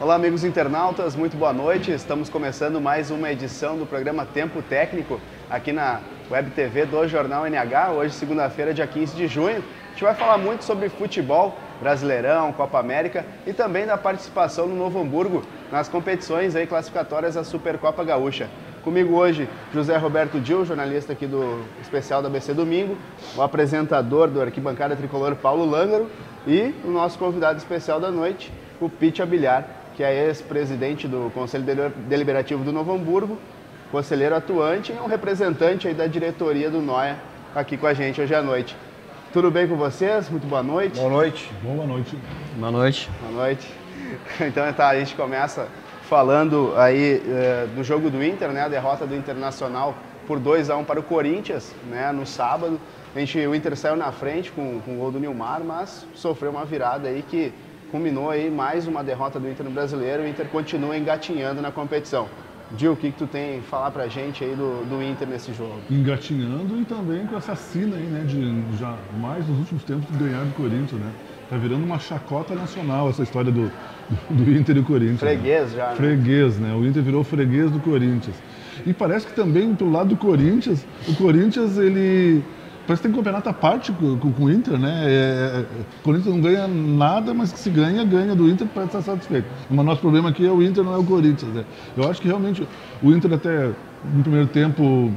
Olá, amigos internautas, muito boa noite. Estamos começando mais uma edição do programa Tempo Técnico aqui na Web TV do Jornal NH. Hoje, segunda-feira, dia 15 de junho. A gente vai falar muito sobre futebol, Brasileirão, Copa América e também da participação no Novo Hamburgo nas competições aí classificatórias da Supercopa Gaúcha. Comigo hoje, José Roberto Dil, jornalista aqui do especial da BC Domingo, o apresentador do Arquibancada Tricolor Paulo Lângaro e o nosso convidado especial da noite, o Pete Abilhar, que é ex-presidente do Conselho Deliberativo do Novo Hamburgo, conselheiro atuante e um representante aí da diretoria do NOIA aqui com a gente hoje à noite. Tudo bem com vocês? Muito boa noite. Boa noite. Boa noite. Boa noite. Boa noite. Então tá, a gente começa falando aí eh, do jogo do Inter, né? A derrota do Internacional por 2 a 1 para o Corinthians, né? No sábado. A gente, o Inter saiu na frente com, com o gol do Nilmar, mas sofreu uma virada aí que culminou aí mais uma derrota do Inter no Brasileiro. O Inter continua engatinhando na competição. Gil, o que, que tu tem a falar pra gente aí do, do Inter nesse jogo? Engatinhando e também com essa sina aí, né, de já mais nos últimos tempos de ganhar do Corinthians, né? Tá virando uma chacota nacional essa história do, do Inter e do Corinthians. Né? Freguês né? já. Né? Freguês, né? O Inter virou freguês do Corinthians. E parece que também, pelo lado do Corinthians, o Corinthians, ele Parece que tem campeonato à parte com, com, com o Inter, né? É, é, o Corinthians não ganha nada, mas que se ganha, ganha do Inter para estar satisfeito. Mas nosso problema aqui é o Inter, não é o Corinthians. Né? Eu acho que realmente o Inter até no primeiro tempo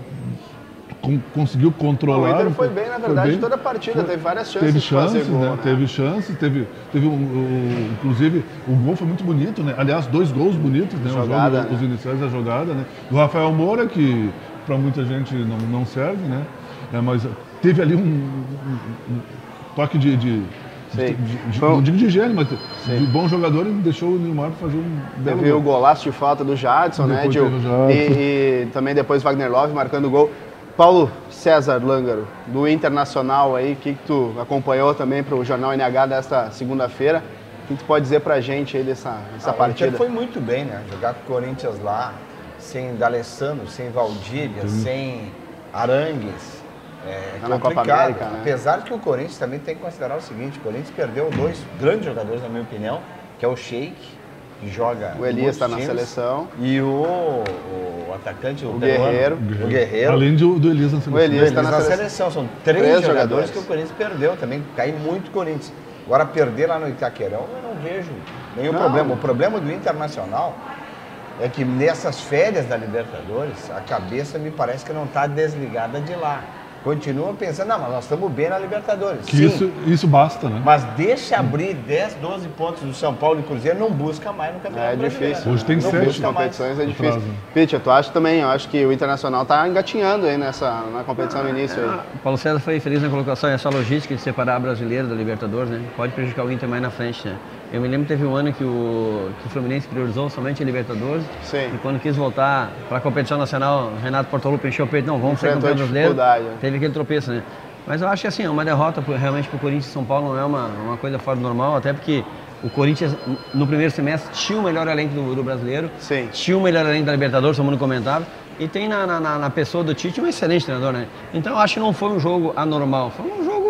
com, conseguiu controlar. o Inter foi bem, na verdade, bem, toda a partida, foi, teve várias chances teve de chances, gol, né? né? Teve chances, teve, teve um, um, inclusive, o gol foi muito bonito, né? Aliás, dois gols bonitos, né? Jogada, jogo, né? Os iniciais da jogada, né? Do Rafael Moura, que para muita gente não, não serve, né? É, mas teve ali um, um, um toque de, de, de, de não digo de gênio, mas Sim. de bom jogador e deixou o Neymar fazer um belo Teve gol. o golaço de falta do Jadson, né, Gil? E, e, também depois Wagner Love marcando o gol. Paulo César Langaro, do Internacional aí, que, que tu acompanhou também para o Jornal NH desta segunda-feira. O que tu pode dizer para a gente aí dessa, dessa ah, partida? O Inter foi muito bem, né? Jogar com o Corinthians lá, sem D'Alessandro, sem Valdívia, sem Arangues, é na Copa América, né? Apesar que o Corinthians também tem que considerar o seguinte, o Corinthians perdeu dois grandes jogadores, na minha opinião, que é o Sheik, que joga O Elias está na seleção. E o, o atacante, o, o Guerreiro. O Guerreiro. Além do, do Elias na seleção. O Elias está na, na seleção. seleção. São três, três jogadores, jogadores, que o Corinthians perdeu também. Cai muito o Corinthians. Agora, perder lá no Itaquerão, eu não vejo nenhum não. problema. O problema do Internacional é que nessas férias da Libertadores, a cabeça me parece que não está desligada de lá continuam pensando, não, mas nós estamos bem na Libertadores. Que Sim, isso, isso basta, né? Mas deixa abrir 10, 12 pontos do São Paulo e Cruzeiro, não busca mais no Campeonato É difícil. Hoje tem não sete busca competições, é difícil. Pitch, tu acha também, eu acho que o Internacional está engatinhando aí nessa, na competição no início. Aí. O Paulo César foi feliz na colocação, essa logística de separar a brasileira da Libertadores, né? Pode prejudicar o Inter mais na frente, né? Eu me lembro que teve um ano que o, que o Fluminense priorizou somente a Libertadores. Sim. E quando quis voltar para a competição nacional, Renato Portaluppi encheu o peito, não, vamos ser campeão brasileiro. Né? Teve aquele tropeço, né? Mas eu acho que assim, uma derrota realmente para o Corinthians e São Paulo não é uma, uma coisa fora do normal, até porque o Corinthians, no primeiro semestre, tinha o melhor elenco do, do brasileiro, Sim. tinha o melhor elenco da Libertadores, todo mundo comentava, e tem na, na, na, pessoa do Tite um excelente treinador, né? Então eu acho que não foi um jogo anormal, foi um jogo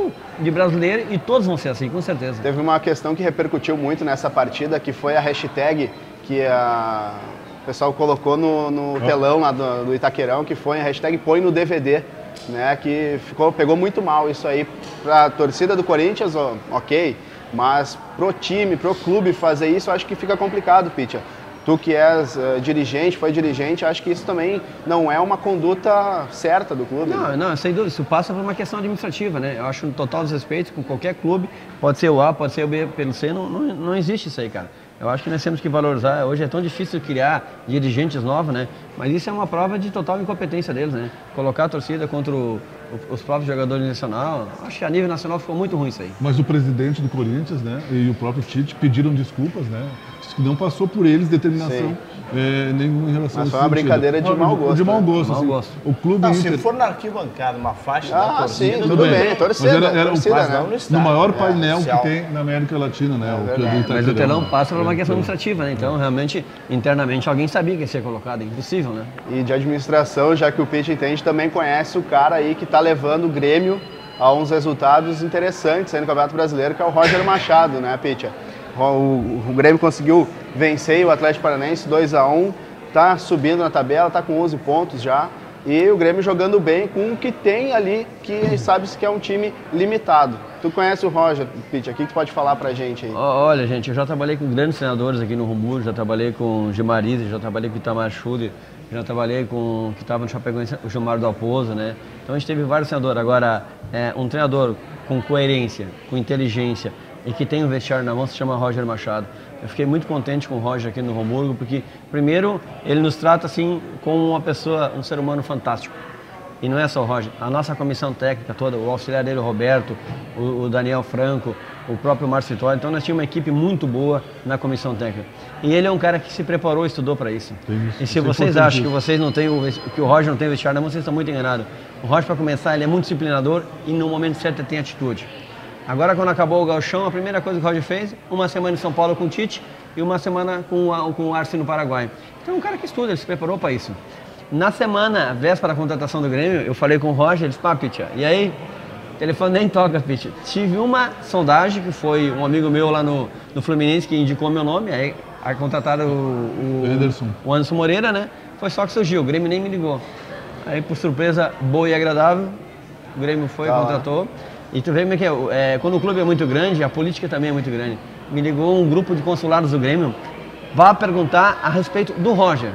de brasileiro e todos vão ser assim, com certeza. Teve uma questão que repercutiu muito nessa partida, que foi a hashtag que a... o pessoal colocou no, no telão lá do, do Itaquerão, que foi a hashtag põe no DVD né, que ficou, pegou muito mal isso aí para a torcida do Corinthians, ok, mas pro time, pro clube fazer isso, eu acho que fica complicado, Pitcha. Tu que és uh, dirigente, foi dirigente, acho que isso também não é uma conduta certa do clube. Não, né? não, sem dúvida, isso passa por uma questão administrativa, né? Eu acho um total desrespeito com qualquer clube, pode ser o A, pode ser o B pelo C, não, não, não existe isso aí, cara. Eu acho que nós temos que valorizar. Hoje é tão difícil criar dirigentes novos, né? Mas isso é uma prova de total incompetência deles, né? Colocar a torcida contra o, os próprios jogadores nacional. Acho que a nível nacional ficou muito ruim isso aí. Mas o presidente do Corinthians, né, e o próprio Tite pediram desculpas, né? Que não passou por eles determinação é, nenhuma em relação Mas foi uma brincadeira de mau gosto. De mau gosto. Né? Assim, mau gosto. O clube não, Inter... Se for na arquibancada, uma faixa ah, da torcida, sim, tudo, tudo bem, bem. torcida. Mas era, era torcida, o, né? no, no maior painel é, que tem na América Latina, né? É, o Mas o telão passa por uma questão administrativa, né? Então, realmente, internamente, alguém sabia que ia ser colocado. É impossível, né? E de administração, já que o Pete entende, também conhece o cara aí que está levando o Grêmio a uns resultados interessantes aí no Campeonato Brasileiro, que é o Roger Machado, né, Pitcha? O, o Grêmio conseguiu vencer o Atlético Paranaense 2 a 1 está subindo na tabela, está com 11 pontos já. E o Grêmio jogando bem com o que tem ali, que a gente sabe que é um time limitado. Tu conhece o Roger, Pitt, aqui que pode falar pra gente aí? Olha, gente, eu já trabalhei com grandes treinadores aqui no Rumburgo, já trabalhei com o Gimarize, já trabalhei com o Itamar Schuller, já trabalhei com que estava no Chapecoense, o Gilmar do Alpozo, né? Então a gente teve vários treinadores. Agora, é, um treinador com coerência, com inteligência e que tem um vestiário na mão se chama Roger Machado. Eu fiquei muito contente com o Roger aqui no Hamburgo, porque, primeiro, ele nos trata assim como uma pessoa, um ser humano fantástico. E não é só o Roger, a nossa comissão técnica toda, o auxiliar dele, o Roberto, o, o Daniel Franco, o próprio Márcio Vitória. Então nós tínhamos uma equipe muito boa na comissão técnica. E ele é um cara que se preparou estudou para isso. isso. E se é vocês acham que vocês não têm o, que o Roger não tem vestiário na mão, vocês estão muito enganados. O Roger, para começar, ele é muito disciplinador e no momento certo ele tem atitude. Agora, quando acabou o galchão, a primeira coisa que o Roger fez, uma semana em São Paulo com o Tite e uma semana com o, com o Arce no Paraguai. Então, é um cara que estuda, ele se preparou para isso. Na semana, véspera da contratação do Grêmio, eu falei com o Roger, ele disse, pá, Pitch, e aí? O telefone nem toca, Pitch. Tive uma sondagem, que foi um amigo meu lá no, no Fluminense que indicou meu nome, aí, aí contrataram o, o, Anderson. o Anderson Moreira, né? Foi só que surgiu, o Grêmio nem me ligou. Aí, por surpresa boa e agradável, o Grêmio foi, tá contratou. Lá. E tu vê como é que é, é, quando o clube é muito grande, a política também é muito grande. Me ligou um grupo de consulados do Grêmio, vá perguntar a respeito do Roger.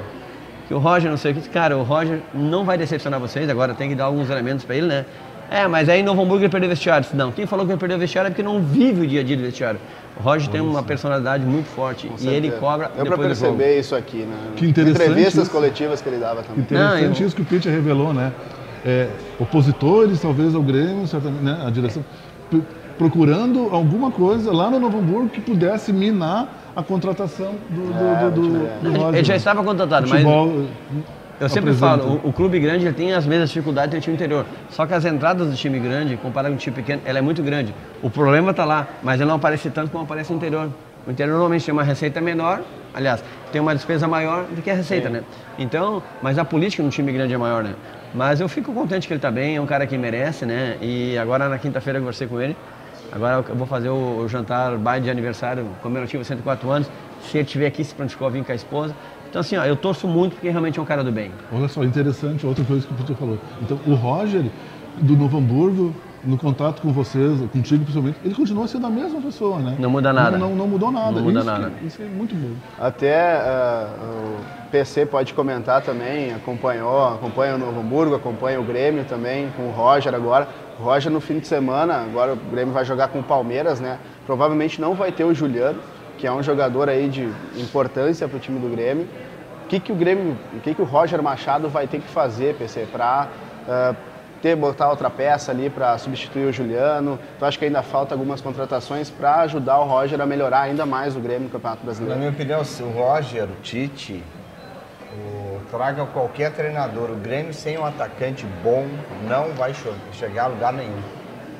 Que o Roger, não sei o que, cara, o Roger não vai decepcionar vocês, agora tem que dar alguns elementos para ele, né? É, mas aí em Novo Hamburgo ele perdeu o vestiário. Não, quem falou que ele perdeu o vestiário é porque não vive o dia a dia do vestiário. O Roger tem uma personalidade muito forte e ele cobra Deu para perceber isso aqui, né? Que interessante Entrevistas isso. coletivas que ele dava também. Que interessante não, eu... isso que o Peter revelou, né? É, opositores, talvez, ao Grêmio, certamente, né? A direção procurando alguma coisa lá no Novo Hamburgo que pudesse minar a contratação do, é, do, do, do Ele já estava contratado, Futebol, mas eu sempre apresenta. falo, o, o, clube grande tem as mesmas dificuldades do time interior. Só que as entradas do time grande, comparado com o time pequeno, ela é muito grande. O problema está lá, mas ele não aparece tanto como aparece no interior. O interior normalmente tem uma receita menor, aliás, tem uma despesa maior do que a receita, Sim. né? Então, mas a política no time grande é maior, né? Mas eu fico contente que ele está bem, é um cara que merece, né? E agora na quinta-feira eu conversei com ele. Agora eu vou fazer o, o jantar baile de aniversário comemorativo 104 anos. Se ele estiver aqui, se prontificou a vir com a esposa. Então, assim, ó, eu torço muito porque realmente é um cara do bem. Olha só, interessante, outra coisa que o Peter falou. Então, o Roger, do Novo Hamburgo, no contato com vocês, contigo principalmente, ele continua sendo a mesma pessoa, né? Não muda nada. Não, não, não mudou nada. Não muda isso, nada. isso é muito bom. Até uh, o PC pode comentar também, acompanhou, acompanha o Novo Hamburgo, acompanha o Grêmio também, com o Roger agora. O Roger no fim de semana, agora o Grêmio vai jogar com o Palmeiras, né? Provavelmente não vai ter o Juliano, que é um jogador aí de importância para o time do Grêmio. O que, que o Grêmio, o que, que o Roger Machado vai ter que fazer, PC, para uh, ter, botar outra peça ali para substituir o Juliano? Tu acha que ainda falta algumas contratações para ajudar o Roger a melhorar ainda mais o Grêmio no Campeonato Brasileiro? Na minha opinião, o Roger, o Tite, o, traga qualquer treinador, o Grêmio sem um atacante bom não vai chegar a lugar nenhum.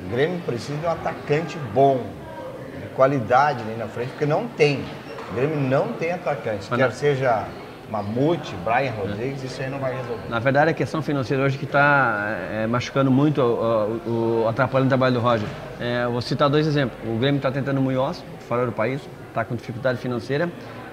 O Grêmio precisa de um atacante bom, de qualidade ali na frente, porque não tem. O Grêmio não tem atacante, Mas quer não... seja Mamute, Brian Rodrigues, isso aí não vai resolver. Na verdade, a questão financeira hoje que está é, machucando muito, o, o, atrapalhando o trabalho do Roger. É, vou citar dois exemplos. O Grêmio está tentando o Munhoz, fora do país, está com dificuldade financeira.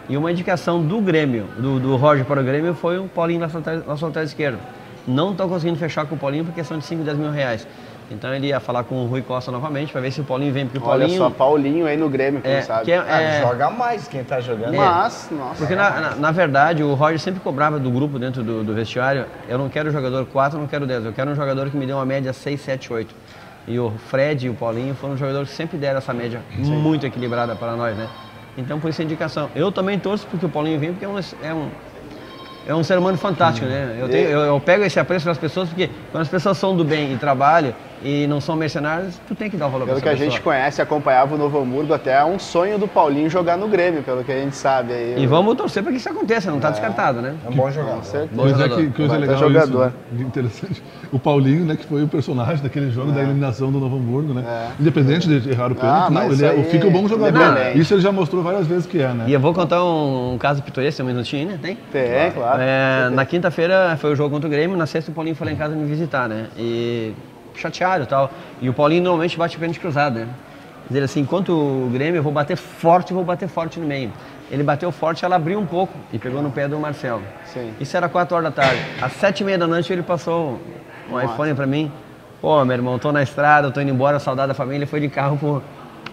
E uma indicação do Grêmio, do, do Roger para o Grêmio, foi o Paulinho na lateral esquerda. Não estão conseguindo fechar com o Paulinho por questão de 5, 10 mil reais. Então ele ia falar com o Rui Costa novamente para ver se o Paulinho vem, porque o Olha Paulinho... só, Paulinho aí no Grêmio, quem é, sabe. Que é, ah, é... joga mais quem está jogando. Mas, nossa. Porque na, na, na, verdade o Roger sempre cobrava do grupo dentro do, do vestiário, eu não quero jogador 4, não quero 10, eu quero um jogador que me dê uma média 6, 7, 8. E o Fred e o Paulinho foram jogadores que sempre deram essa média Sim. muito equilibrada para nós, né? Então por isso a indicação. Eu também torço porque o Paulinho vem, porque é um, é um é um ser humano fantástico, né? Eu, tenho, eu, eu, pego esse apreço das pessoas porque quando as pessoas são do bem e trabalham e não são mercenários, tu tem que dar o valor Pelo que a pessoa. gente conhece, acompanhava o Novo Hamburgo, até é um sonho do Paulinho jogar no Grêmio, pelo que a gente sabe. Aí, e vamos torcer para que isso aconteça, não está é, descartado, né? É um bom jogador. Bom jogador. É, que coisa legal jogador. Isso, interessante. O Paulinho, né, que foi o personagem daquele jogo é. da eliminação do Novo Hamburgo, né? É. Independente de errar o pênalti, ah, não, ele é, fica um bom jogador. Isso ele já mostrou várias vezes que é, né? E eu vou contar um, um caso pitoresco, um minutinho, né? Tem? Tem, claro. É, na quinta-feira foi o jogo contra o Grêmio, na sexta o Paulinho foi lá em casa me visitar, né? E chateado e tal. E o Paulinho normalmente bate pênalti cruzado, né? Dizer assim, enquanto o Grêmio, eu vou bater forte, vou bater forte no meio. Ele bateu forte, ela abriu um pouco e pegou no pé do Marcelo. Sim. Isso era 4 horas da tarde. Às 7 e meia da noite ele passou um iPhone pra mim. Pô, meu irmão, tô na estrada, tô indo embora, saudade da família. Ele foi de carro pro,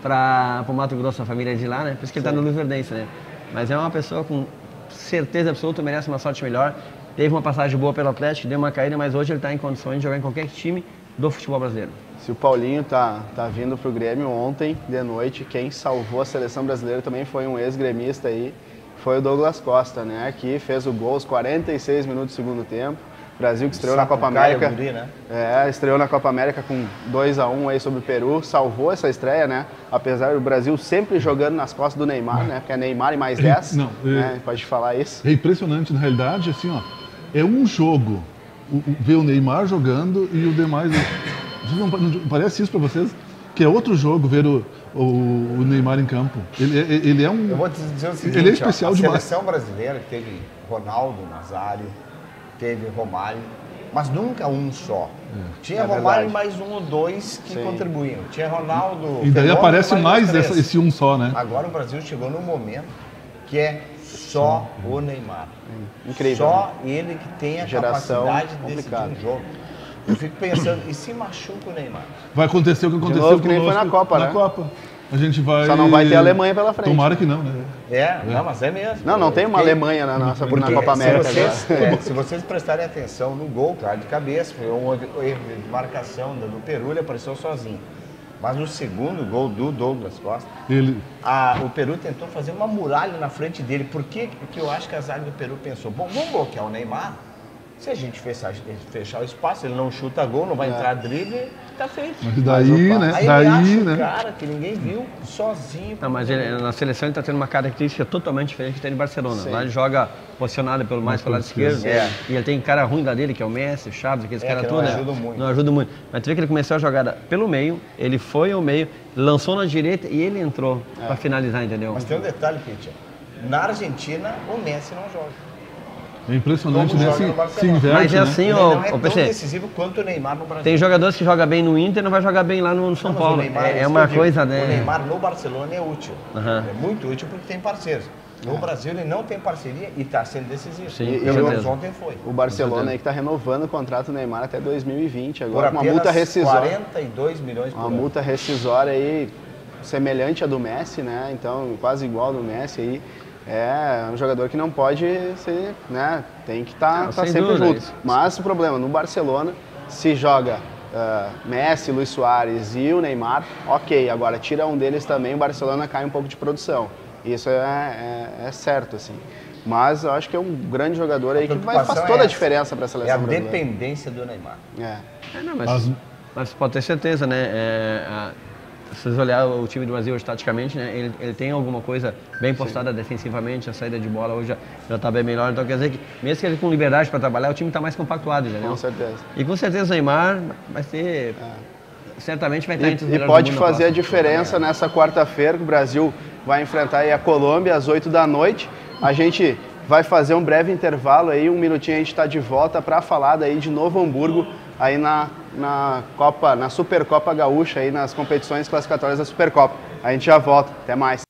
pra, pro Mato Grosso, a família de lá, né? Por isso que ele tá no Luverdense, né? Mas é uma pessoa com certeza absoluta, merece uma sorte melhor. Teve uma passagem boa pelo Atlético, deu uma caída, mas hoje ele está em condições de jogar em qualquer time do futebol brasileiro. Se o Paulinho tá, tá vindo pro Grêmio ontem de noite, quem salvou a seleção brasileira também foi um ex-gremista aí, foi o Douglas Costa, né? Que fez o gol aos 46 minutos do segundo tempo. Brasil que estreou na Copa América. guri, né? É, estreou na Copa América com 2 a 1 aí sobre o Peru, salvou essa estreia, né? Apesar do Brasil sempre jogando nas costas do Neymar, né? Porque é Neymar e mais 10. Não, é- né? Pode falar isso. É impressionante, na realidade, assim, ó, é um jogo. Ver o Neymar jogando e o demais. Não, não parece isso pra vocês? Que é outro jogo ver o, o, o Neymar em campo. Ele, é- ele é um. Eu vou te dizer o seguinte, Ele é ó, especial a demais. seleção brasileira teve Ronaldo Nazário, teve Romário, mas nunca um só. Tinha É Romário verdade. e mais um ou dois que Sim. contribuíam. Tinha Ronaldo. E daí Fenômeno, aparece mais essa- esse um só, né? Agora o Brasil chegou num momento que é só o Neymar. Incrível, Só ele que tem a Geração capacidade de decidir complicada. um jogo. Eu fico pensando, e se machuca o Neymar? Vai acontecer o que aconteceu novo, que nem foi na Copa, na né? Copa. A gente vai. Só não vai ter a Alemanha pela frente. Tomara que não, né? É, não, mas é mesmo. Não, não tem uma Porque- Alemanha na nossa Porque na Copa América se vocês, é, se vocês prestarem atenção no gol, claro, de cabeça, foi um erro de marcação do do Peru, ele apareceu sozinho. Mas no segundo gol do Douglas Costa, Ele. a- o Peru tentou fazer uma muralha na frente dele. Por que, que eu acho que a zaga do Peru pensou? Bom, vamos bloquear o Neymar. Se a gente fechar, fechar o espaço, ele não chuta gol, não vai entrar drible, tá feito. Mas daí, Mas né? Aí Daí, ele acha né? cara que ninguém viu, sozinho. Não, mas ele, na seleção ele está tendo uma característica totalmente diferente que tem em Barcelona. Sim. Lá ele joga posicionado pelo mais pelo lado esquerdo. É. E ele tem cara ruim da dele, que é o Messi, o Chaves, aqueles É, caras que não né? ajudam muito. Não ajuda muito. Mas tu vê que ele começou a jogada pelo meio, ele foi ao meio, lançou na direita e ele entrou É. para finalizar, entendeu? Mas tem um detalhe, Pitcher. Na Argentina, o Messi não joga. É impressionante, Como né? Se, inverte, Mas é né? assim, Ele ô, não é PC. decisivo quanto o Neymar no Brasil. Tem jogadores que jogam bem no Inter e não vai jogar bem lá no São Não, Paulo. Neymar, é, é que uma eu digo, coisa, O né? Neymar no Barcelona é útil. É muito útil porque tem parceiros. No Brasil ele não tem parceria e está sendo decisivo. Sim, Pelo menos ontem foi. O Barcelona aí que tá renovando o contrato do Neymar até 2020 Por agora, com uma multa rescisória. 42 milhões por Uma ano. multa rescisória aí semelhante à do Messi, né? Então, quase igual ao do Messi aí. É um jogador que não pode ser, né? Tem que estar Não, sem sempre dúvida, junto. isso. Mas o problema, no Barcelona, se joga ah, Messi, Luiz Soares e o Neymar, ok. Agora, tira um deles também, o Barcelona cai um pouco de produção. Isso é, é- é certo, assim. Mas eu acho que é um grande jogador aí que vai, faz toda é a diferença para a É seleção a brasileira. dependência do Neymar. É. É, não, mas, As- mas pode ter certeza, né? é, a- se vocês olharem o time do Brasil hoje taticamente, né? Ele, ele tem alguma coisa bem postada defensivamente, a saída de bola hoje já está bem melhor. Então quer dizer que, mesmo que ele com liberdade para trabalhar, o time está mais compactuado, entendeu? Com certeza. E com certeza o Neymar vai ser. Certamente vai estar entre os E, e pode fazer a diferença nessa quarta-feira que o Brasil vai enfrentar aí a Colômbia às 8 da noite. A gente vai fazer um breve intervalo aí, um minutinho a gente está de volta para falar daí de Novo Hamburgo aí na, na Copa, na Supercopa Gaúcha aí nas competições classificatórias da Supercopa. A gente já volta. Até mais.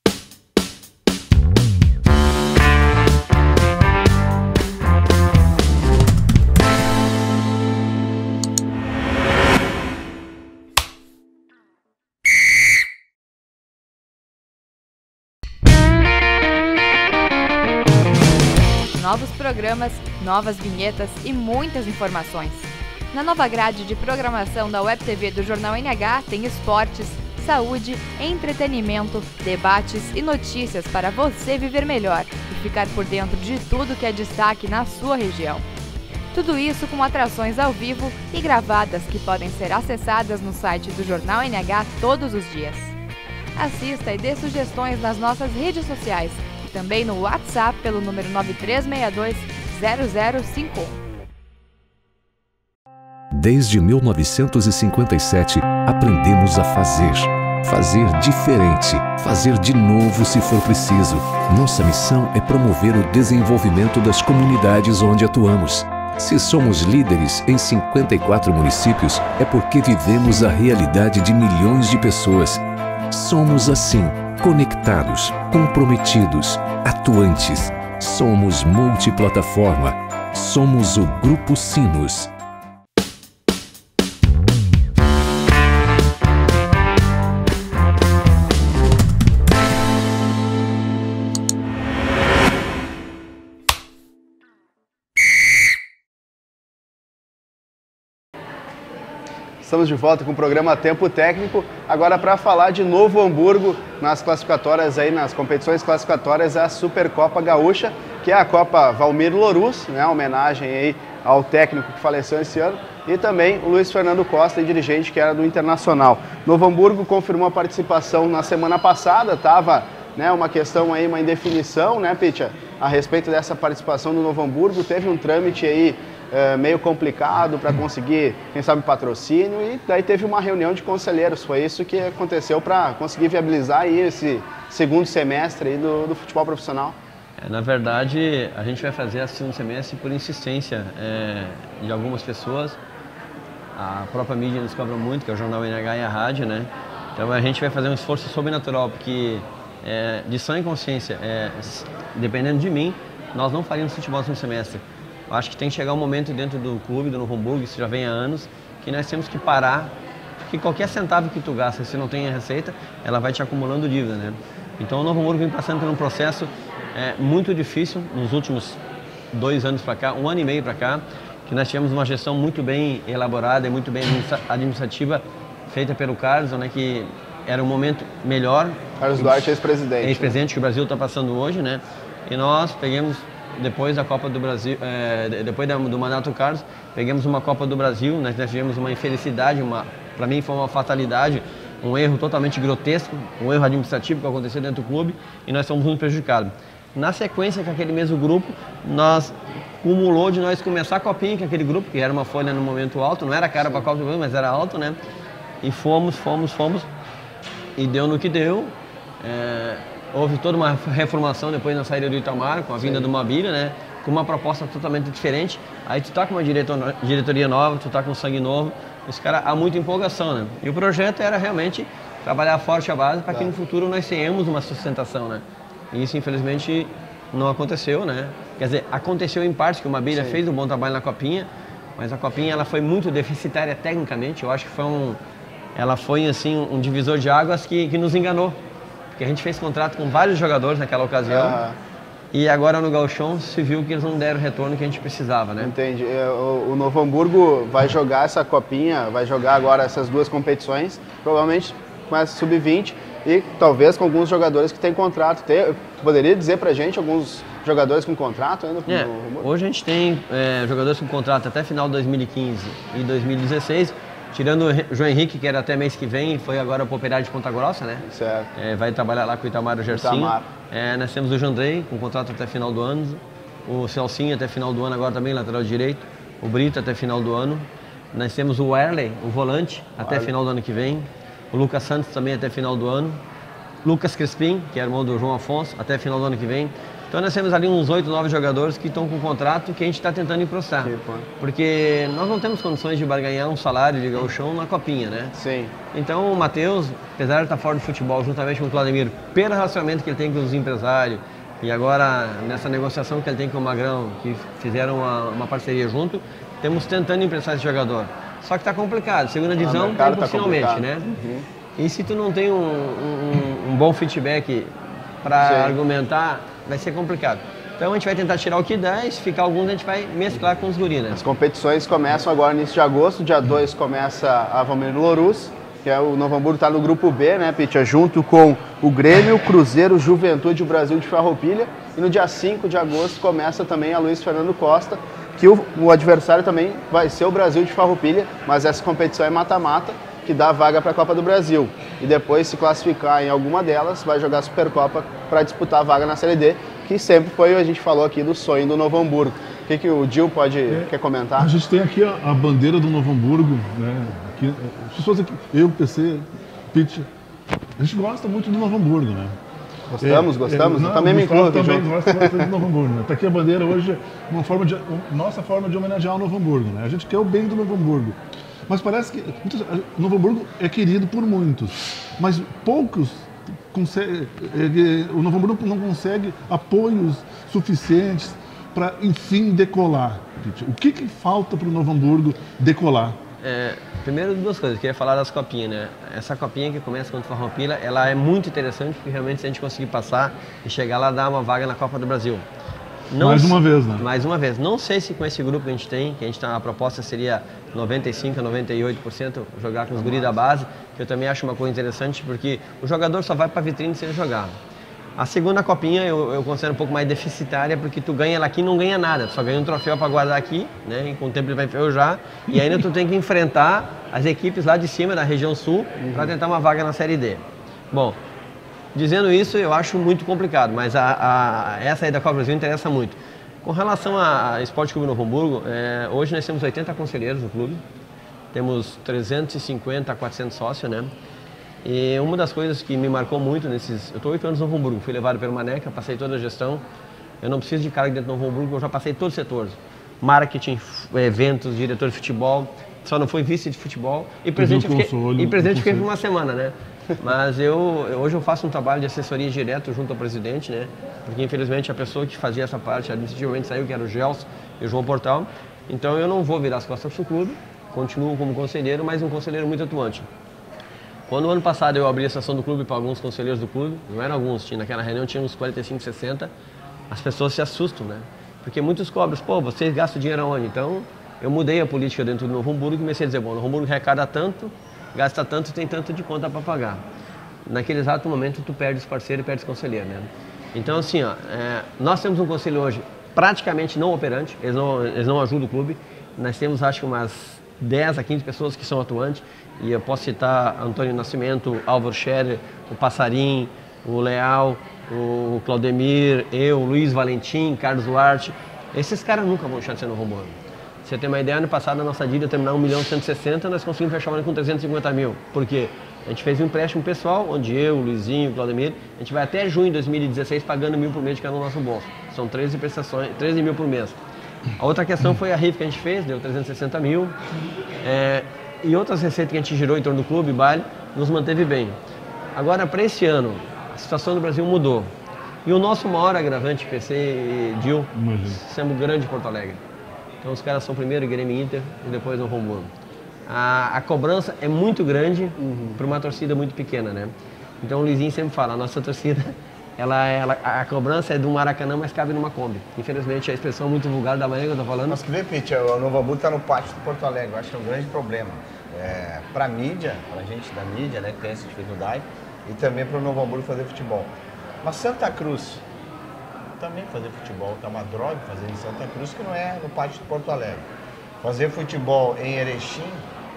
Novos programas, novas vinhetas e muitas informações. Na nova grade de programação da Web TV do Jornal NH tem esportes, saúde, entretenimento, debates e notícias para você viver melhor e ficar por dentro de tudo que é destaque na sua região. Tudo isso com atrações ao vivo e gravadas que podem ser acessadas no site do Jornal NH todos os dias. Assista e dê sugestões nas nossas redes sociais e também no WhatsApp pelo número 9362 0051. Desde 1957, aprendemos a fazer. Fazer diferente. Fazer de novo se for preciso. Nossa missão é promover o desenvolvimento das comunidades onde atuamos. Se somos líderes em 54 municípios, é porque vivemos a realidade de milhões de pessoas. Somos assim, conectados, comprometidos, atuantes. Somos multiplataforma. Somos o Grupo Sinos. Estamos de volta com o programa Tempo Técnico, agora para falar de Novo Hamburgo nas classificatórias aí, nas competições classificatórias da Supercopa Gaúcha, que é a Copa Valmir Lorus, né, homenagem aí ao técnico que faleceu esse ano, e também o Luiz Fernando Costa, dirigente que era do Internacional. Novo Hamburgo confirmou a participação na semana passada, estava né, uma questão aí, uma indefinição, né, Pitcha, a respeito dessa participação do Novo Hamburgo, teve um trâmite aí é, meio complicado para conseguir, quem sabe, patrocínio e daí teve uma reunião de conselheiros. Foi isso que aconteceu para conseguir viabilizar aí esse segundo semestre do, do futebol profissional. É, na verdade, a gente vai fazer esse segundo semestre por insistência é, de algumas pessoas. A própria mídia nos cobra muito, que é o Jornal NH e a rádio, né? Então a gente vai fazer um esforço sobrenatural, porque é, de sã consciência, é, dependendo de mim, nós não faríamos futebol no segundo semestre. Acho que tem que chegar um momento dentro do clube, do Novo Hamburgo, isso já vem há anos, que nós temos que parar, que qualquer centavo que tu gasta, se não tem a receita, ela vai te acumulando dívida, né? Então o Novo Hamburgo vem passando por um processo é, muito difícil nos últimos dois anos para cá, um ano e meio para cá, que nós tivemos uma gestão muito bem elaborada e muito bem administrativa feita pelo Carlos, né, que era um momento melhor. Carlos Duarte, ex-presidente. Ex-presidente né? que o Brasil está passando hoje, né? E nós pegamos depois da Copa do Brasil, é, depois do mandato Carlos, pegamos uma Copa do Brasil, nós tivemos uma infelicidade, uma, para mim foi uma fatalidade, um erro totalmente grotesco, um erro administrativo que aconteceu dentro do clube e nós fomos muito prejudicados. Na sequência, com aquele mesmo grupo, nós cumulou de nós começar a copinha com aquele grupo, que era uma folha no momento alto, não era cara para a Copa do Brasil, mas era alto, né? E fomos, fomos, fomos, e deu no que deu. É, Houve toda uma reformação depois na saída do Itamar, com a vinda Sim. do Mabília, né? Com uma proposta totalmente diferente. Aí tu tá com uma diretor, diretoria nova, tu tá com sangue novo. Esse cara há muita empolgação, né? E o projeto era realmente trabalhar forte a base para que no futuro nós tenhamos uma sustentação, né? E isso infelizmente não aconteceu, né? Quer dizer, aconteceu em parte que o Mabília fez um bom trabalho na Copinha, mas a Copinha ela foi muito deficitária tecnicamente. Eu acho que foi um, ela foi assim um divisor de águas que, que nos enganou que a gente fez contrato com vários jogadores naquela ocasião. Ah. E agora no Galchão se viu que eles não deram o retorno que a gente precisava, né? Entendi. É, o, Novo Hamburgo vai jogar essa copinha, vai jogar agora essas duas competições, provavelmente com essa sub-20 e talvez com alguns jogadores que têm contrato. Tem, poderia dizer pra gente alguns jogadores com contrato ainda? É, hoje a gente tem é, jogadores com contrato até final de 2015 e 2016 Tirando o João Henrique, que era até mês que vem, foi agora para o Operário de Ponta Grossa, né? Certo. É, vai trabalhar lá com o Itamar o Gersinho. Itamar. É, nós temos o Jandrei, com contrato até final do ano. O Celcinho até final do ano, agora também, lateral direito. O Brito até final do ano. Nós temos o Werley, o volante, até final do ano que vem. O Lucas Santos também até final do ano. Lucas Crespim, que é irmão do João Afonso, até final do ano que vem. Então nós temos ali uns oito, nove jogadores que estão com contrato que a gente está tentando emprostar. Porque nós não temos condições de barganhar um salário de gauchão na copinha, né? Sim. Então o Matheus, apesar de estar fora do futebol, juntamente com o Vladimir, pelo relacionamento que ele tem com os empresários, e agora nessa negociação que ele tem com o Magrão, que fizeram uma, uma parceria junto, temos tentando emprestar esse jogador. Só que está complicado, segunda ah, divisão ah, impossivelmente, tá né? Uhum. E se tu não tem um, um, um bom feedback para argumentar, vai ser complicado. Então a gente vai tentar tirar o que dá e se ficar alguns a gente vai mesclar com os guris, né? As competições começam agora no início de agosto, dia 2 começa a Valmir Lorus, que é o Novo Hamburgo está no grupo B, né, Pitya? Junto com o Grêmio, Cruzeiro, Juventude, o Brasil de Farroupilha. E no dia 5 de agosto começa também a Luiz Fernando Costa, que o, o adversário também vai ser o Brasil de Farroupilha, mas essa competição é mata-mata que dá vaga para a Copa do Brasil. E depois, se classificar em alguma delas, vai jogar a Supercopa para disputar a vaga na Série D, que sempre foi, a gente falou aqui, do sonho do Novo Hamburgo. O que, que o Dil pode é, quer comentar? A gente tem aqui a, a bandeira do Novo Hamburgo, né? Aqui, as pessoas aqui, eu, PC, Pitch, a gente gosta muito do Novo Hamburgo, né? Gostamos, é, gostamos. É, não, também me incluo. Também bastante do Novo Hamburgo. Né? Tá aqui a bandeira hoje, uma forma de, nossa forma de homenagear o Novo Hamburgo. Né? A gente quer o bem do Novo Hamburgo. Mas parece que muitos, Novo Hamburgo é querido por muitos, mas poucos conseguem. O Novo Hamburgo não consegue apoios suficientes para, enfim, decolar. O que, que falta para o Novo Hamburgo decolar? É, primeiro, duas coisas. Eu queria falar das copinhas, né? Essa copinha que começa contra o Farroupilha, ela é muito interessante porque realmente se a gente conseguir passar e chegar lá dar uma vaga na Copa do Brasil. Não mais uma vez, né? Mais uma vez. Não sei se com esse grupo que a gente tem, que a gente tá, a proposta seria 95 a 98% jogar com os guris da base, que eu também acho uma coisa interessante, porque o jogador só vai para a vitrine se ele jogar. A segunda copinha eu, eu, considero um pouco mais deficitária, porque tu ganha ela aqui e não ganha nada. Tu só ganha um troféu para guardar aqui, né? E com o tempo ele vai enferrujar. E ainda tu tem que enfrentar as equipes lá de cima, da região sul, uhum. para tentar uma vaga na Série D. Bom, dizendo isso, eu acho muito complicado, mas a, a, essa aí da Copa Brasil interessa muito. Com relação a Esporte Clube Novo Hamburgo, é, hoje nós temos 80 conselheiros no clube, temos 350 a 400 sócios, né? E uma das coisas que me marcou muito nesses. Eu estou oito anos no Novo Hamburgo, fui levado pelo Maneca, passei toda a gestão. Eu não preciso de cara dentro do Novo Hamburgo, eu já passei todos os setores: marketing, eventos, diretor de futebol. Só não fui vice de futebol e presidente, fiquei, e presidente fiquei por uma semana, né? Mas eu, hoje eu faço um trabalho de assessoria direto junto ao presidente, né? Porque infelizmente a pessoa que fazia essa parte administrativamente saiu, que era o Gels e o João Portal. Então eu não vou virar as costas para o clube, continuo como conselheiro, mas um conselheiro muito atuante. Quando ano passado eu abri a sessão do clube para alguns conselheiros do clube, não eram alguns, tinha, naquela reunião tinha uns 45, 60, as pessoas se assustam, né? Porque muitos cobram, pô, vocês gastam dinheiro aonde? Então, eu mudei a política dentro do Novo Hamburgo e comecei a dizer, bom, o Novo Hamburgo arrecada tanto, gasta tanto e tem tanto de conta para pagar. Naquele exato momento, tu perde os parceiros e perde os conselheiros, né? Então, assim, ó, é, nós temos um conselho hoje praticamente não operante, eles não, eles não ajudam o clube. Nós temos, acho que, umas 10 a 15 pessoas que são atuantes. E eu posso citar Antônio Nascimento, Álvaro Scherer, o Passarim, o Leal, o Claudemir, eu, Luiz Valentim, Carlos Duarte. Esses caras nunca vão deixar de ser no Romano. Você tem uma ideia, ano passado a nossa dívida terminar 1 milhão 160, nós conseguimos fechar o ano com 350 mil. Por quê? A gente fez um empréstimo pessoal, onde eu, o Luizinho, o Claudemir, a gente vai até junho de 2016 pagando mil por mês de cada no nosso bolso. São 13 prestações, 13 mil por mês. A outra questão foi a RIF que a gente fez, deu 360 mil. É, e outras receitas que a gente girou em torno do clube, baile, nos manteve bem. Agora, para esse ano, a situação do Brasil mudou. E o nosso maior agravante, PC e Dil, somos grande Porto Alegre. Então os caras são primeiro Grêmio Inter e depois no Romulo. A, a cobrança é muito grande uhum. para uma torcida muito pequena, né? Então o Luizinho sempre fala, a nossa torcida ela, ela, a cobrança é do Maracanã, mas cabe numa Kombi. Infelizmente, a expressão muito vulgar da maneira que eu estou falando. Mas que vê, Pete, o Novo Hamburgo está no pátio do Porto Alegre. Eu acho que é um grande problema. É, para a mídia, para a gente da mídia, né, que tem essa dificuldade, e também para o Novo Hamburgo fazer futebol. Mas Santa Cruz, também fazer futebol, tá uma droga fazer em Santa Cruz, que não é no pátio do Porto Alegre. Fazer futebol em Erechim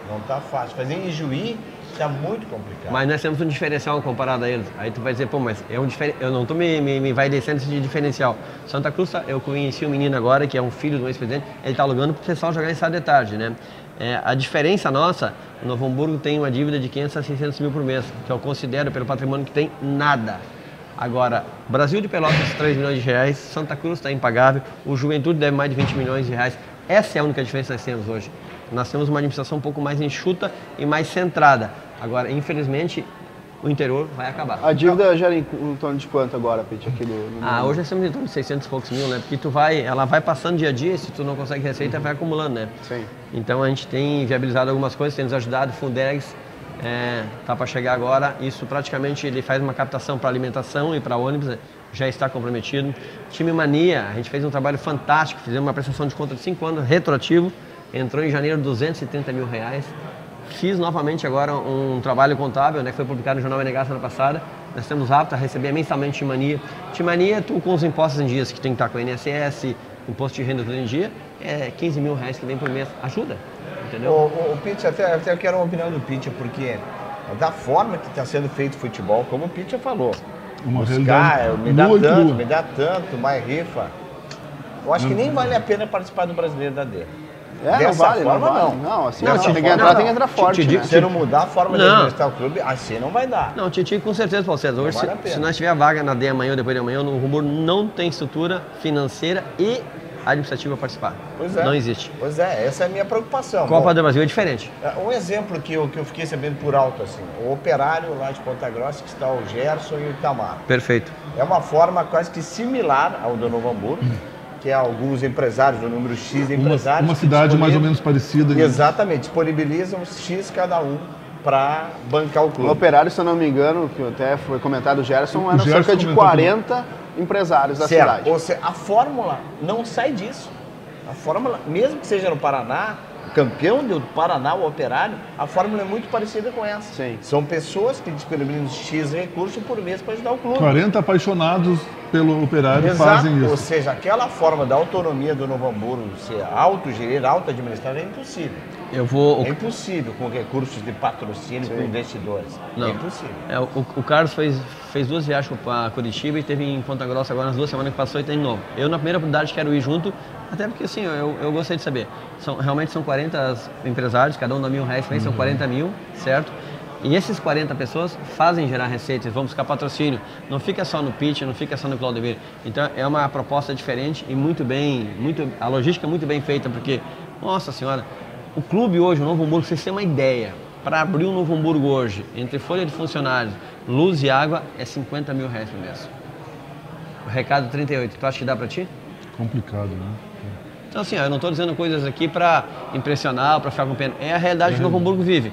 não tá fácil. Fazer em Juí Está muito complicado. Mas nós temos um diferencial comparado a eles. Aí tu vai dizer, pô, mas é um difer... eu não estou me, me, me vai descendo esse diferencial. Santa Cruz, eu conheci um menino agora, que é um filho do ex-presidente, ele está alugando para o pessoal jogar em sábado de tarde, né? É, a diferença nossa, o Novo Hamburgo tem uma dívida de 500 a 600 mil por mês, que eu considero pelo patrimônio que tem nada. Agora, Brasil de Pelotas, 3 milhões de reais, Santa Cruz está impagável, o Juventude deve mais de 20 milhões de reais. Essa é a única diferença que nós temos hoje. Nós temos uma administração um pouco mais enxuta e mais centrada. Agora, infelizmente, o interior vai acabar. A dívida gera em, em torno de quanto agora, Pete, aqui no, no Ah, hoje nós estamos em torno de 600 e poucos mil, né? Porque tu vai, ela vai passando dia a dia, se tu não consegue receita, uhum. vai acumulando, né? Sim. Então a gente tem viabilizado algumas coisas, tem nos ajudado, o Fundex é, tá para chegar agora, isso praticamente ele faz uma captação para alimentação e para ônibus, né? já está comprometido. Time Mania, a gente fez um trabalho fantástico, fizemos uma prestação de conta de 5 anos, retroativo, entrou em janeiro 230 mil reais, Fiz novamente agora um trabalho contábil, né, que foi publicado no Jornal NH semana passada. Nós temos apto a receber mensalmente Timania. Timania, tu com os impostos em dias, que tem que estar com o INSS, imposto de renda tudo em dia, é 15 mil reais que vem por mês. Ajuda, entendeu? O, o, o Pitch, até, até eu quero uma opinião do Pitch, porque da forma que está sendo feito o futebol, como o Pitch falou, uma buscar, me dá tanto, me dá tanto, mais rifa. Eu acho que nem vale a pena participar do Brasileiro da D. É, Dessa não vale, forma, não. Vale. Não, assim, não, tem que entrar, não, tem que entrar forte. Titi, né? Se não mudar a forma de administrar o clube, assim não vai dar. Não, Titi, com certeza, Paulo César. Hoje, se, se, nós tiver vaga na D amanhã ou depois de amanhã, o Rumor não tem estrutura financeira e administrativa participar. Pois é. Não existe. Pois é, essa é a minha preocupação. Copa Bom, do Brasil é diferente. é, Um exemplo que eu, que eu fiquei sabendo por alto, assim, o operário lá de Ponta Grossa, que está o Gerson e o Itamar. Perfeito. É uma forma quase que similar ao do Novo Hamburgo, que é alguns empresários, o número X de Uma, empresários. uma que cidade mais ou menos parecida. né? Exatamente, disponibilizam X cada um para bancar o clube. Operário, se eu não me engano, que até foi comentado, o Gerson, O eram Gerson cerca de comentou 40 empresários da Certo. cidade. Ou seja, a fórmula não sai disso. A fórmula, mesmo que seja no Paraná, campeão do Paraná, o operário, a fórmula é muito parecida com essa. Sim. São pessoas que disponibilizam X recursos por mês para ajudar o clube. 40 apaixonados pelo operário Exato. fazem Ou isso. seja, aquela forma da autonomia do Novo Hamburgo ser autogerir, auto-administrar é impossível. Eu vou. É impossível com recursos de patrocínio, com investidores. Não. É impossível. É, o, o Carlos fez, fez duas viagens para Curitiba e teve em Ponta Grossa agora nas duas semanas que passou e tem de novo. Eu, na primeira oportunidade, quero ir junto, até porque, assim, eu, eu gostei de saber. São, realmente são 40 empresários, cada um dá mil reais, são 40 mil, certo? E esses 40 pessoas fazem gerar receitas, vão buscar patrocínio. Não fica só no pitch, não fica só no Claudemir. Então, é uma proposta diferente e muito bem, muito, a logística é muito bem feita, porque, nossa senhora, o clube hoje, o Novo Hamburgo, vocês têm uma ideia, para abrir o Novo Hamburgo hoje, entre folha de funcionários, luz e água, é 50 mil reais por mês. O recado 38, tu acha que dá para ti? Complicado, né? Então assim, ó, eu não estou dizendo coisas aqui para impressionar, para ficar com pena. É a realidade que o Novo Hamburgo vive.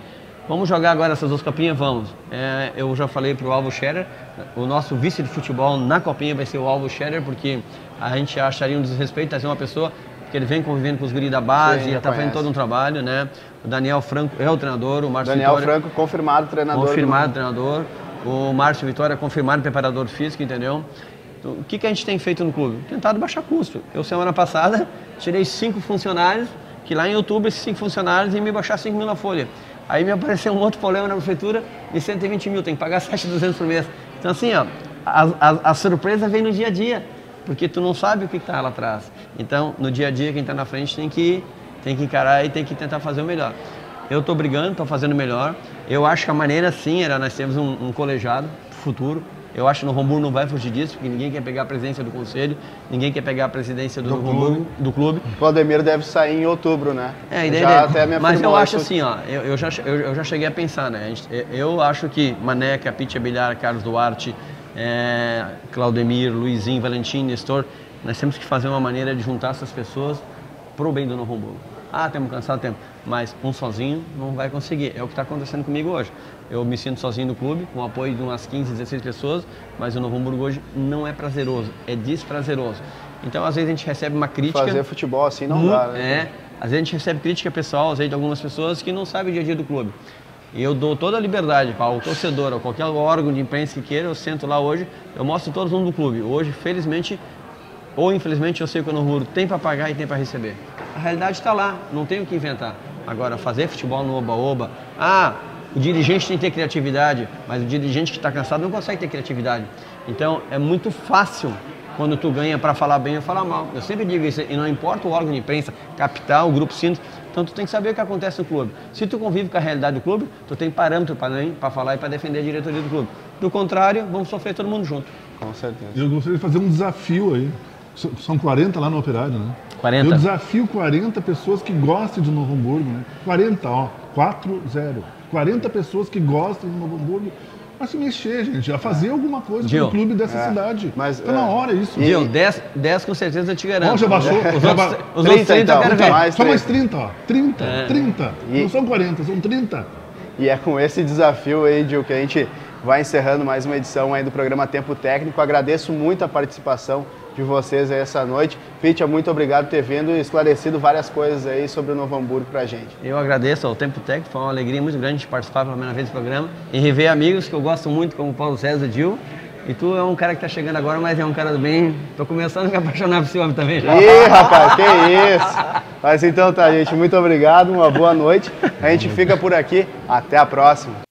Vamos jogar agora essas duas copinhas? Vamos. É, eu já falei para o Alvo Scherer, o nosso vice de futebol na copinha vai ser o Alvo Scherer, porque a gente acharia um desrespeito trazer uma pessoa que ele vem convivendo com os guris da base, Sim, está fazendo todo um trabalho, né? O Daniel Franco é o treinador, o Márcio Daniel Vitória, Franco, confirmado treinador. do- confirmado treinador, o Márcio Vitória confirmado preparador físico, entendeu? Então, o que, que a gente tem feito no clube? Tentado baixar custo. Eu, semana passada, tirei cinco funcionários, que lá em outubro esses cinco funcionários iam me baixar 5 mil na folha. Aí me apareceu um outro problema na prefeitura de 120 mil, tem que pagar 7,200 por mês. Então assim, ó, a, a, a surpresa vem no dia a dia, porque tu não sabe o que está lá atrás. Então, no dia a dia, quem está na frente tem que, tem que encarar e tem que tentar fazer o melhor. Eu estou brigando, estou fazendo melhor. Eu acho que a maneira sim era nós temos um, um colegiado futuro. Eu acho que no Hamburgo não vai fugir disso, porque ninguém quer pegar a presidência do conselho, ninguém quer pegar a presidência do, Novo Hamburgo, do clube. O Claudemir deve sair em outubro, né? É, a ideia já até me Mas eu acho assim, ó, eu, eu já, eu, eu já cheguei a pensar, né? Gente- Eu acho que Maneca, Pitia Bilhar, Carlos Duarte, é, Claudemir, Luizinho, Valentim, Nestor, nós temos que fazer uma maneira de juntar essas pessoas pro bem do Novo Hamburgo. Ah, temos cansado tempo, mas um sozinho não vai conseguir. É o que está acontecendo comigo hoje. Eu me sinto sozinho no clube, com o apoio de umas 15, 16 pessoas, mas o Novo Hamburgo hoje não é prazeroso, é desprazeroso. Então, às vezes a gente recebe uma crítica. Fazer futebol assim não Mu- dá, né? É, às vezes a gente recebe crítica pessoal, às vezes de algumas pessoas que não sabem o dia a dia do clube. E eu dou toda a liberdade para o torcedor ou qualquer órgão de imprensa que queira, eu sento lá hoje, eu mostro os nomes do clube. Hoje, felizmente, ou infelizmente, eu sei que o Novo tem para pagar e tem para receber. A realidade está lá, não tem o que inventar. Agora, fazer futebol no oba-oba, ah, o dirigente tem que ter criatividade, mas o dirigente que está cansado não consegue ter criatividade. Então, é muito fácil quando tu ganha para falar bem ou falar mal. Eu sempre digo isso, e não importa o órgão de imprensa, capital, o grupo Sintos, então tu tem que saber o que acontece no clube. Se tu convive com a realidade do clube, tu tem parâmetro para falar e para defender a diretoria do clube. Do contrário, vamos sofrer todo mundo junto. Com certeza. Eu gostaria de fazer um desafio aí. São 40 lá no Operário, né? 40. Eu desafio 40 pessoas que gostem do Novo Hamburgo, né? 40, ó, 4-0. 40 pessoas que gostem do Novo Hamburgo a se mexer, gente, a fazer alguma coisa Gil. pro clube dessa cidade. mas, tá na é. hora isso. E- Viu? 10, 10 com certeza eu te garanto. Ó, já baixou. Os já ba- os outros 30 30 eu então. quero Então, ver. mais Só mais 30. 30, ó. 30, É. 30. E- Não são 40, são 30. E é com esse desafio aí, Gil, que a gente vai encerrando mais uma edição aí do programa Tempo Técnico. Agradeço muito a participação de vocês aí essa noite. Pitia, muito obrigado por ter vindo e esclarecido várias coisas aí sobre o Novo Hamburgo pra gente. Eu agradeço ao Tempo Técnico, foi uma alegria muito grande de participar pela primeira vez do programa e rever amigos que eu gosto muito, como o Paulo César Gil. E tu é um cara que tá chegando agora, mas é um cara do bem. Tô começando a me apaixonar por esse homem também já. Ih, rapaz, que isso! Mas então tá, gente, muito obrigado, uma boa noite. A gente fica por aqui, até a próxima.